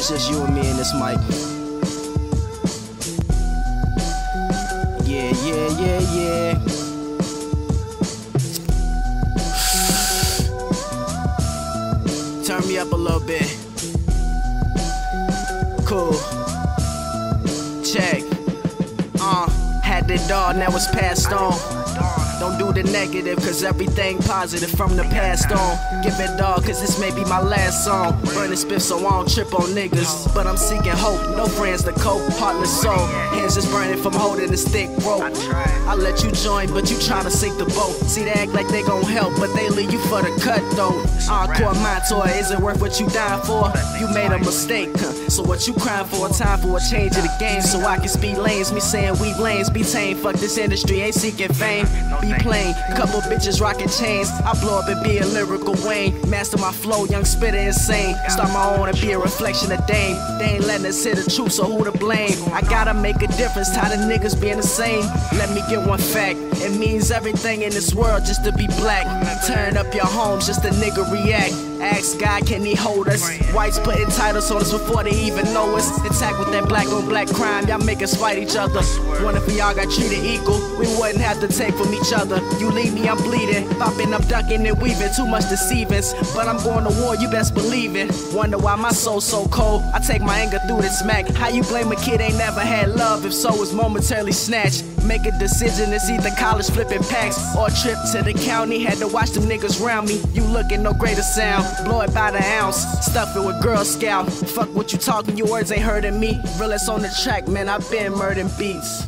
It's just you and me and this mic. Yeah, yeah, yeah, yeah. Turn me up a little bit. Cool. Check. Uh, had the dog, now it's passed on. Don't do the negative, cause everything positive from the past on. Give it dog, cause this may be my last song. Burning spiff, so I don't trip on niggas. But I'm seeking hope, no friends to cope, heartless soul. Hands just burning from holding the stick rope. I let you join, but you tryna sink the boat. See, they act like they gon' help, but they leave you for the cut though. Encore my toy, is it worth what you dying for? You made a mistake, huh? so what you crying for? Time for a change of the game, so I can speed lanes. Me saying we lanes, be tame. Fuck this industry, ain't seeking fame. Be plain, couple bitches rocking chains. I blow up and be a lyrical Wayne. Master my flow, young spitter insane. Start my own and be a reflection of Dame. They ain't letting us hear the truth, so who to blame? I gotta make a difference, tired of niggas being the same. Let me get one fact. It means everything in this world just to be black. Turn up your homes, just a nigga react. Ask God, can he hold us? Whites putting titles on us before they even know us. Attack with that black on black crime, y'all make us fight each other. One if y'all got treated equal, we wouldn't have to take from each other. You leave me, I'm bleeding. Popping up, ducking and weaving, too much deceivings. But I'm going to war, you best believe it. Wonder why my soul so cold. I take my anger through the smack. How you blame a kid ain't never had love if so was momentarily snatched? Make a decision, it's either college flipping packs or a trip to the county. Had to watch them niggas round me. You looking no greater sound. Blow it by the ounce, stuff it with Girl Scout. Fuck what you talking, your words ain't hurting me. Realest on the track, man, i been murdering beats.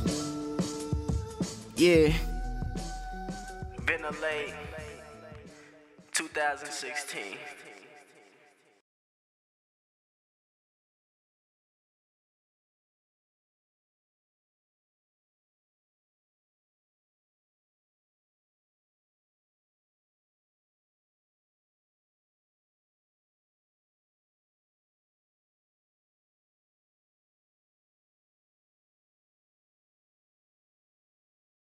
Yeah. Been a late 2016.